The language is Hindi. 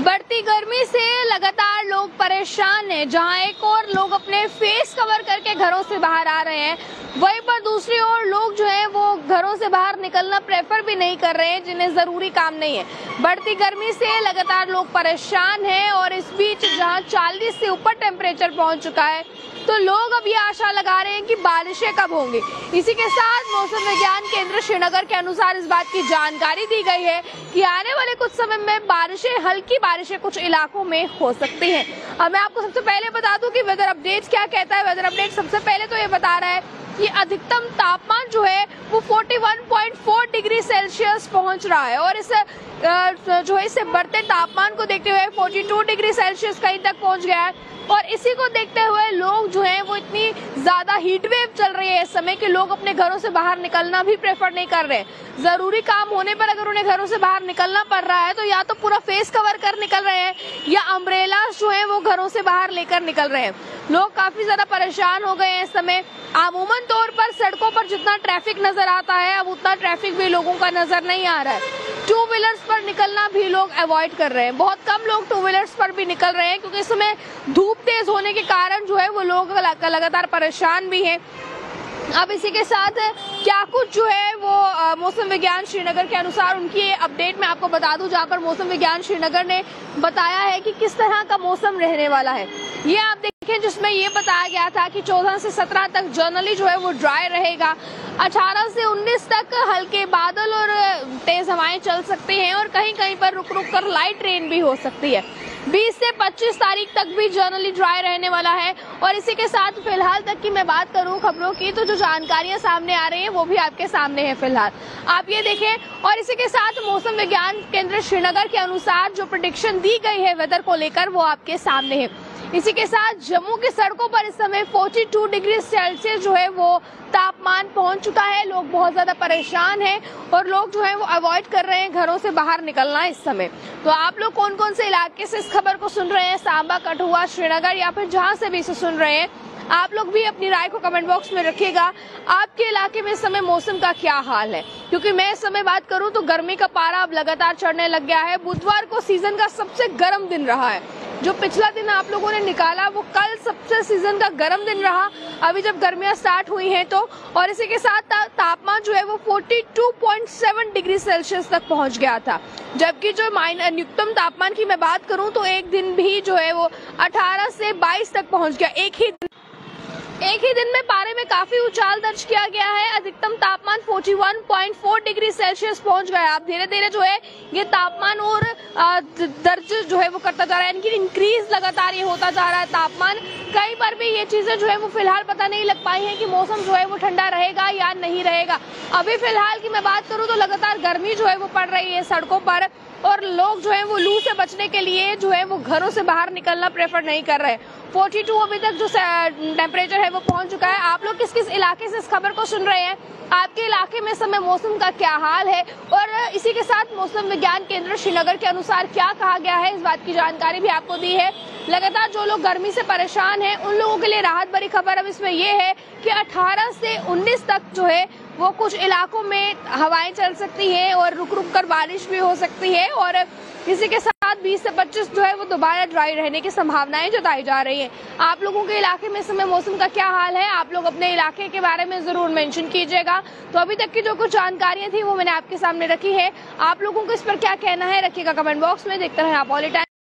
बढ़ती गर्मी से लगातार लोग परेशान हैं, जहाँ एक और लोग अपने फेस कवर करके घरों से बाहर आ रहे हैं। वहीं पर दूसरी ओर लोग जो है, वो घरों से बाहर निकलना प्रेफर भी नहीं कर रहे हैं, जिन्हें ज़रूरी काम नहीं है। बढ़ती गर्मी से लगातार लोग परेशान हैं और इस बीच जहाँ 40 से ऊपर टेम्परेचर पहुँच चुका है तो लोग अब ये आशा लगा रहे हैं कि बारिशें कब होंगी। इसी के साथ मौसम विज्ञान केंद्र श्रीनगर के अनुसार इस बात की जानकारी दी गई है कि आने वाले कुछ समय में बारिशें, हल्की बारिशें कुछ इलाकों में हो सकती हैं। अब मैं आपको सबसे पहले बता दूँ कि वेदर अपडेट क्या कहता है? वेदर अपडेट सबसे पहले तो ये बता रहा है कि अधिकतम तापमान जो है वो 41.4 डिग्री सेल्सियस पहुँच रहा है। और इस जो है, इसे बढ़ते तापमान को देखते हुए 42 डिग्री सेल्सियस कहीं तक पहुँच गया है। और इसी को देखते हुए लोग जो हैं, वो इतनी ज़्यादा हीट वेव चल रही है। इस समय कि लोग अपने घरों से बाहर निकलना भी प्रेफर नहीं कर रहे। ज़रूरी काम होने पर अगर उन्हें घरों से बाहर निकलना पड़ रहा है तो या तो पूरा फेस कवर कर निकल रहे हैं, या अम्ब्रेला जो है, वो घरों से बाहर लेकर निकल रहे हैं। लोग काफ़ी ज़्यादा परेशान हो गए हैं इस समय। अमूमन तौर पर सड़कों पर जितना ट्रैफ़िक नज़र आता है, अब उतना ट्रैफ़िक भी लोगों का नज़र नहीं आ रहा है। टू व्हीलर्स पर निकलना भी लोग अवॉइड कर रहे हैं। बहुत कम लोग टू व्हीलर्स पर भी निकल रहे हैं, क्योंकि इस समय धूप तेज होने के कारण जो है वो लोग लगातार परेशान भी हैं। अब इसी के साथ क्या कुछ जो है वो मौसम विज्ञान श्रीनगर के अनुसार उनकी अपडेट में आपको बता दूँ, जहाँ पर मौसम विज्ञान श्रीनगर ने बताया है कि किस तरह का मौसम रहने वाला है। ये आप देखें जिसमें ये बताया गया था कि 14 से 17 तक जनरली जो है वो ड्राई रहेगा। 18 से 19 तक हल्के बादल और तेज हवाएँ चल सकती हैं और कहीं कहीं पर रुक रुक कर लाइट रेन भी हो सकती है। 20 से 25 तारीख तक भी जनरली ड्राई रहने वाला है। और इसी के साथ फ़िलहाल तक की मैं बात करूँ खबरों की तो जो जानकारियाँ सामने आ रही हैं, वो भी आपके सामने है फ़िलहाल। आप ये देखें, और इसी के साथ मौसम विज्ञान केंद्र श्रीनगर के अनुसार जो प्रोडिक्शन दी गई है वेदर को लेकर, वो आपके सामने है। इसी के साथ जम्मू की सड़कों पर इस समय 42 डिग्री सेल्सियस जो है वो तापमान पहुँच चुका है। लोग बहुत ज़्यादा परेशान हैं और लोग जो है वो अवॉइड कर रहे हैं घरों से बाहर निकलना इस समय। तो आप लोग कौन कौन से इलाके से इस खबर को सुन रहे हैं? सांबा, कठुआ, श्रीनगर या फिर जहाँ से भी इसे सुन रहे हैं? आप लोग भी अपनी राय को कमेंट बॉक्स में रखिएगा। आपके इलाके में इस समय मौसम का क्या हाल है? क्योंकि मैं इस समय बात करूँ तो गर्मी का पारा अब लगातार चढ़ने लग गया है। बुधवार को सीज़न का सबसे गर्म दिन रहा है। जो पिछला दिन आप लोगों ने निकाला वो कल सबसे सीज़न का गर्म दिन रहा। अभी जब गर्मियाँ स्टार्ट हुई हैं तो और इसी के साथ ता, तापमान जो है वो 42.7 डिग्री सेल्सियस तक पहुँच गया था। जबकि जो माइन न्यूनतम तापमान की मैं बात करूँ तो एक दिन भी जो है वो 18 से 22 तक पहुँच गया। एक ही दिन एक ही दिन में पारे में काफ़ी उछाल दर्ज किया गया है 41.4 डिग्री सेल्सियस पहुँच गया अब धीरे धीरे जो है, ये तापमान और दर्ज जो है वो करता जा रहा है। इंक्रीज लगातार ये होता जा रहा है तापमान। कई बार भी ये चीज़ें जो है वो फ़िलहाल पता नहीं लग पाई है कि मौसम जो है वो ठंडा रहेगा या नहीं रहेगा। अभी फ़िलहाल की मैं बात करूँ तो लगातार गर्मी जो है वो पड़ रही है सड़कों पर। और लोग जो है वो लू से बचने के लिए जो है वो घरों से बाहर निकलना प्रेफर नहीं कर रहे। 42 अभी तक जो टेम्परेचर है वो पहुँच चुका है। आप लोग किस किस इलाके से इस खबर को सुन रहे हैं? आपके इलाके में समय मौसम का क्या हाल है? और इसी के साथ मौसम विज्ञान केंद्र श्रीनगर के अनुसार क्या कहा गया है? इस बात की जानकारी भी आपको दी है। लगातार जो लोग गर्मी से परेशान हैं, उन लोगों के लिए राहत भरी खबर अब इसमें ये है कि 18 से 19 तक जो है वो कुछ इलाकों में हवाएँ चल सकती है और रुक रुक कर बारिश भी हो सकती है और इसी के साथ 20 से 25 जो है वो दोबारा ड्राई रहने की संभावनाएँ जताई जा रही है। आप लोगों के इलाके में इस समय मौसम का क्या हाल है? आप लोग अपने इलाके के बारे में ज़रूर मेंशन कीजिएगा। तो अभी तक की जो कुछ जानकारियाँ थी वो मैंने आपके सामने रखी है। आप लोगों को इस पर क्या कहना है? रखिएगा कमेंट बॉक्स में, देखते रहे आप ऑल टाइम